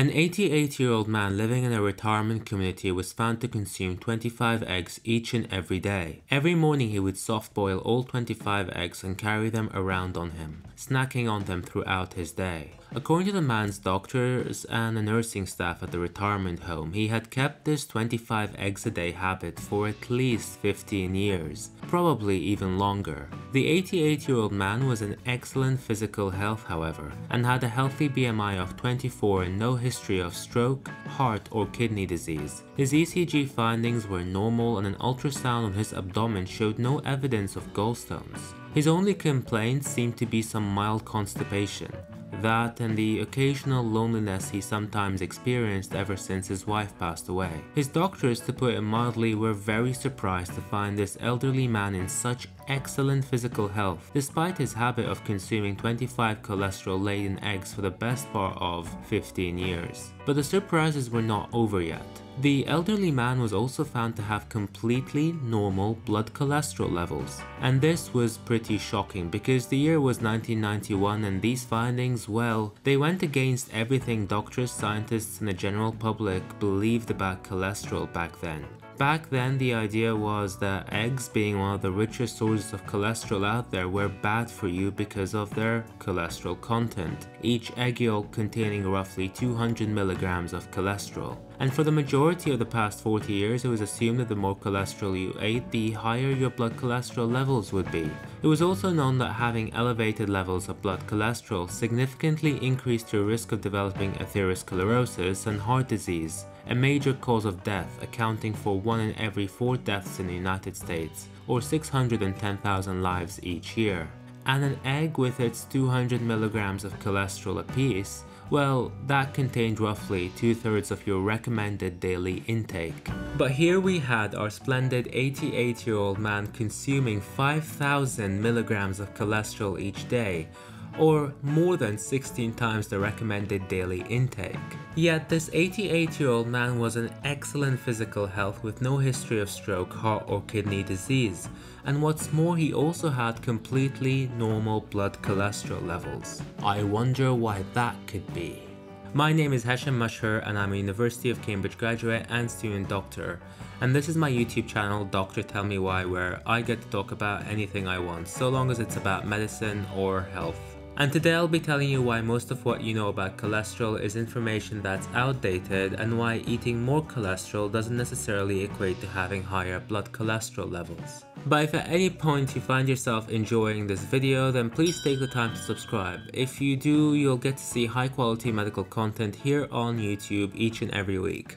An 88 year old man living in a retirement community was found to consume 25 eggs each and every day. Every morning he would soft boil all 25 eggs and carry them around on him, snacking on them throughout his day. According to the man's doctors and the nursing staff at the retirement home, he had kept this 25 eggs a day habit for at least 15 years, probably even longer. The 88 year old man was in excellent physical health, however, and had a healthy BMI of 24 and no history of stroke, heart, or kidney disease. His ECG findings were normal and an ultrasound on his abdomen showed no evidence of gallstones. His only complaints seemed to be some mild constipation that and the occasional loneliness he sometimes experienced ever since his wife passed away. His doctors, to put it mildly, were very surprised to find this elderly man in such excellent physical health, despite his habit of consuming 25 cholesterol-laden eggs for the best part of 15 years. But the surprises were not over yet. The elderly man was also found to have completely normal blood cholesterol levels. And this was pretty shocking because the year was 1991 and these findings, well, they went against everything doctors, scientists and the general public believed about cholesterol back then. Back then, the idea was that eggs, being one of the richest sources of cholesterol out there, were bad for you because of their cholesterol content, each egg yolk containing roughly 200 milligrams of cholesterol. And for the majority of the past 40 years, it was assumed that the more cholesterol you ate, the higher your blood cholesterol levels would be. It was also known that having elevated levels of blood cholesterol significantly increased your risk of developing atherosclerosis and heart disease, a major cause of death accounting for 1 in every 4 deaths in the United States, or 610,000 lives each year. And an egg with its 200 milligrams of cholesterol apiece, well, that contained roughly two thirds of your recommended daily intake. But here we had our splendid 88 year old man consuming 5,000 milligrams of cholesterol each day, or more than 16 times the recommended daily intake. Yet this 88 year old man was in excellent physical health with no history of stroke, heart or kidney disease, and what's more he also had completely normal blood cholesterol levels. I wonder why that could be. My name is Hesham Mashhur and I'm a University of Cambridge graduate and student doctor. And this is my YouTube channel, Doctor Tell Me Why, where I get to talk about anything I want, so long as it's about medicine or health. And today I'll be telling you why most of what you know about cholesterol is information that's outdated and why eating more cholesterol doesn't necessarily equate to having higher blood cholesterol levels. But if at any point you find yourself enjoying this video, then please take the time to subscribe. If you do, you'll get to see high quality medical content here on YouTube each and every week.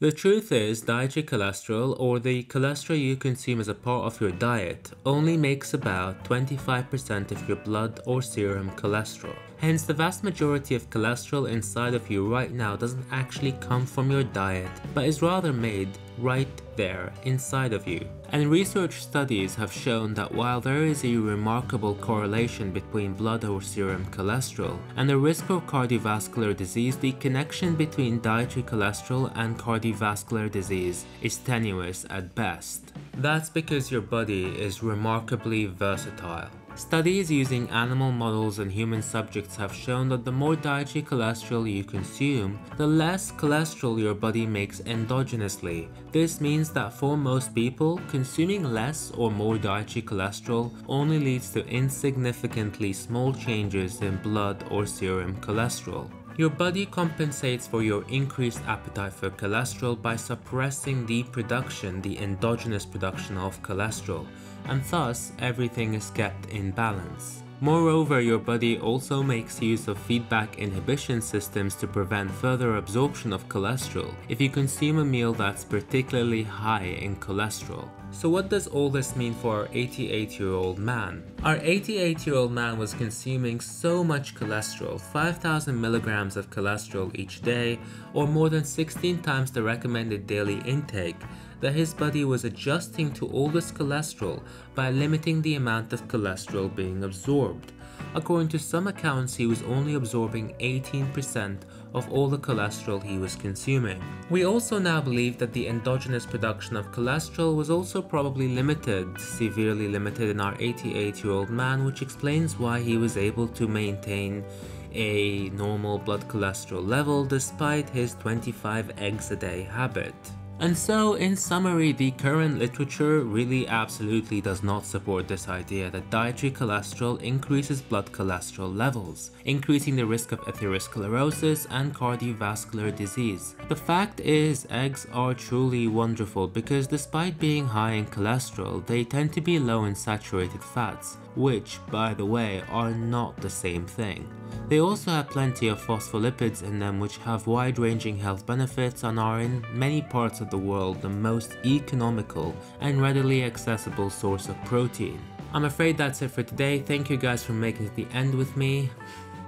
The truth is, dietary cholesterol, or the cholesterol you consume as a part of your diet, only makes about 25% of your blood or serum cholesterol. Hence, the vast majority of cholesterol inside of you right now doesn't actually come from your diet, but is rather made right there inside of you. And research studies have shown that while there is a remarkable correlation between blood or serum cholesterol and the risk of cardiovascular disease, the connection between dietary cholesterol and cardiovascular disease is tenuous at best. That's because your body is remarkably versatile. Studies using animal models and human subjects have shown that the more dietary cholesterol you consume, the less cholesterol your body makes endogenously. This means that for most people, consuming less or more dietary cholesterol only leads to insignificantly small changes in blood or serum cholesterol. Your body compensates for your increased appetite for cholesterol by suppressing the production, the endogenous production of cholesterol, and thus everything is kept in balance. Moreover, your body also makes use of feedback inhibition systems to prevent further absorption of cholesterol if you consume a meal that's particularly high in cholesterol. So what does all this mean for our 88 year old man? Our 88 year old man was consuming so much cholesterol, 5000 milligrams of cholesterol each day, or more than 16 times the recommended daily intake, that his body was adjusting to all this cholesterol by limiting the amount of cholesterol being absorbed. According to some accounts, he was only absorbing 18% of all the cholesterol he was consuming. We also now believe that the endogenous production of cholesterol was also probably limited, severely limited in our 88 year old man, which explains why he was able to maintain a normal blood cholesterol level despite his 25 eggs a day habit. And so, in summary, the current literature really absolutely does not support this idea that dietary cholesterol increases blood cholesterol levels, increasing the risk of atherosclerosis and cardiovascular disease. The fact is, eggs are truly wonderful because despite being high in cholesterol, they tend to be low in saturated fats, which, by the way, are not the same thing. They also have plenty of phospholipids in them which have wide-ranging health benefits and are in many parts of the world the most economical and readily accessible source of protein. I'm afraid that's it for today, thank you guys for making it to the end with me.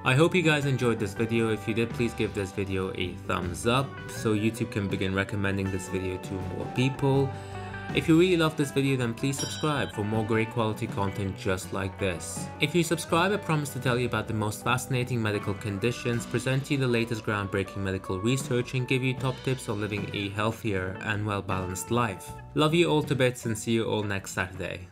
I hope you guys enjoyed this video, if you did please give this video a thumbs up so YouTube can begin recommending this video to more people. If you really love this video then please subscribe for more great quality content just like this. If you subscribe I promise to tell you about the most fascinating medical conditions, present you the latest groundbreaking medical research and give you top tips on living a healthier and well balanced life. Love you all to bits and see you all next Saturday.